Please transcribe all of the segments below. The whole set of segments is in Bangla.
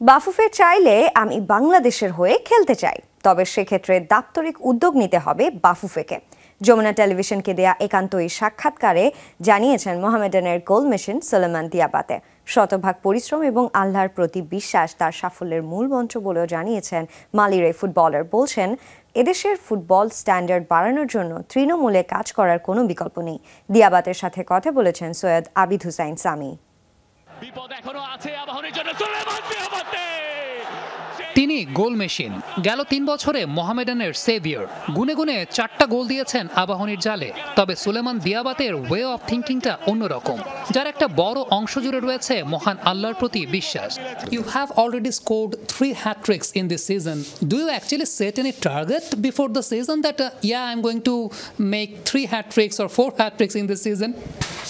বাফুফে চাইলে আমি বাংলাদেশের হয়ে খেলতে চাই, তবে সেক্ষেত্রে দাপ্তরিক উদ্যোগ নিতে হবে বাফুফেকে। যমুনা টেলিভিশনকে দেয়া একান্তই সাক্ষাৎকারে জানিয়েছেন মোহামেডানের গোল মেশিন সোলেমান দিয়াবাতে। শতভাগ পরিশ্রম এবং আল্লাহর প্রতি বিশ্বাস তার সাফল্যের মূল মন্ত্র বলেও জানিয়েছেন মালির এই ফুটবলার। বলছেন, এদেশের ফুটবল স্ট্যান্ডার্ড বাড়ানোর জন্য তৃণমূলে কাজ করার কোনো বিকল্প নেই। দিয়াবাতের সাথে কথা বলেছেন সৈয়দ আবিদ হুসাইন সামি। বিপদ এখনও আছে জন্য। তিনি গোল মেশিন। গেল তিন বছরে মোহামেডানের সেভিয়র। গুনে গুনে চারটা গোল দিয়েছেন আবাহনীর জালে। তবে সুলেমান দিয়াবাতের ওয়ে অফ থিঙ্কিংটা অন্যরকম। যার একটা বড় অংশ জুড়ে রয়েছে মহান আল্লাহর প্রতি বিশ্বাস। You have already scored three hat-tricks in this season do you actually set any target before the season that yeah I am going to make three hat-tricks or four hat-tricks in this season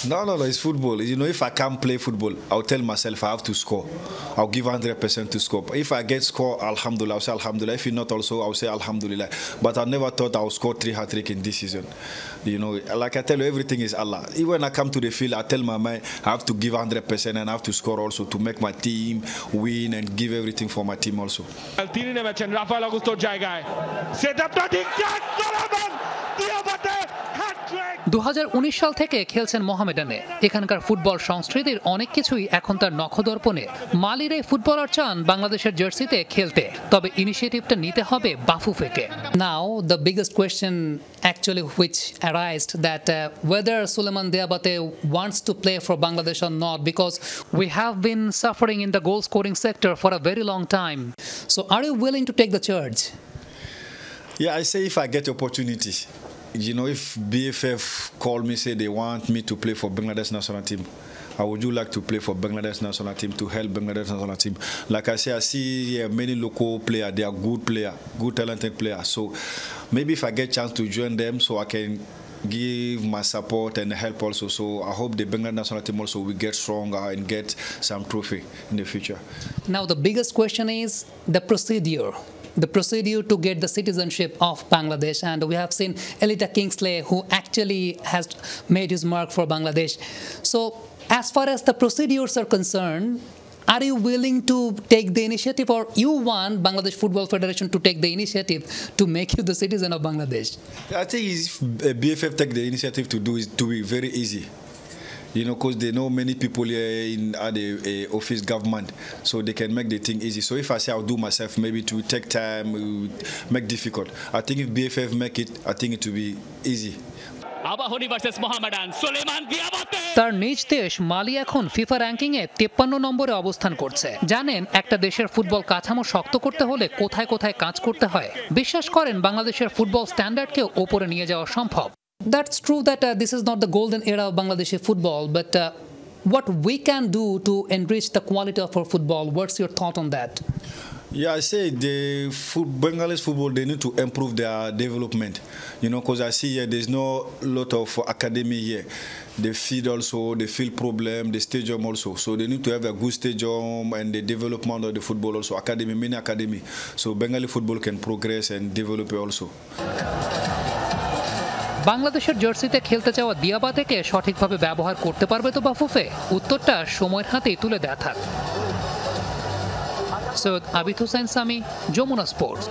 No, no, no, it's football. You know, if I can't play football, I'll tell myself I have to score. I'll give 100% to score. But If I get score, Alhamdulillah, I will say Alhamdulillah. If not also, I will say Alhamdulillah. But I never thought I would score three hat trick in this season. You know, like I tell you, everything is Allah. Even when I come to the field, I tell my mind I have to give 100% and I have to score also to make my team win and give everything for my team also. Altini jai mečen, Rafael Augusto Jaigai. Sedaptatik Jack Donovan! Diabate! দু হাজার উনিশ সাল থেকে খেলছেন মোহামেডানে। এখানকার ফুটবল সংস্কৃতির অনেক কিছুই এখন তার নখদর্পণে। মালির এই ফুটবলার চান বাংলাদেশের জার্সিতে খেলতে। তবে ইনিশিয়েটিভটা নিতে হবে বাফু ফেকে now the biggest question actually which arised that whether Sulayman Diabate wants to play for Bangladesh on not because we have been suffering in the goal scoring sector for a very long time so are you willing to take the charge Yeah, I say if I get opportunity, you know, if BFF call me, say they want me to play for Bangladesh national team, I would you like to play for Bangladesh national team to help Bangladesh national team? Like I say, I see yeah, many local players. They are good player, good talented players. So maybe if I get chance to join them, so I can give my support and help also. So I hope the Bangladesh national team also will get stronger and get some trophy in the future. Now, the biggest question is the procedure. The procedure to get the citizenship of Bangladesh, and we have seen Elita Kingsley, who actually has made his mark for Bangladesh. So, as far as the procedures are concerned, are you willing to take the initiative, or you want Bangladesh Football Federation to take the initiative to make you the citizen of Bangladesh? I think if uh, BFF take the initiative to do it to be very easy. You know, because they know many people here in at the uh, office government, so they can make the thing easy. So if I say I'll do myself, maybe it will take time, it will make difficult. I think if BFF make it, I think it will be easy. তার নিজ দেশ মালি এখন ফিফা র্যাঙ্কিং এ তেপ্পান্ন নম্বরে অবস্থান করছে জানেন একটা দেশের ফুটবল কাঠামো শক্ত করতে হলে কোথায় কোথায় কাজ করতে হয় বিশ্বাস করেন বাংলাদেশের ফুটবল স্ট্যান্ডার্ডকে ওপরে নিয়ে যাওয়া সম্ভব that's true that uh, this is not the golden era of Bangladeshi football, but uh, what we can do to enrich the quality of our football, what's your thought on that? Yeah, I say the food, football, they need to improve their development. You know, because I see here there's no lot of academy here. They feed also, they feel problem, the stadium also. So they need to have a good stadium and the development of the football also, academy, mini academy. So Bengali football can progress and develop also. বাংলাদেশের জার্সিতে খেলতে চাওয়া দিয়াবাতেকে সঠিকভাবে ব্যবহার করতে পারবে তো বাফুফে? উত্তরটা সময়ের হাতেই তুলে দেয়া থাক। সৈয়দ আবিদ হোসেন সামি, যমুনা স্পোর্টস।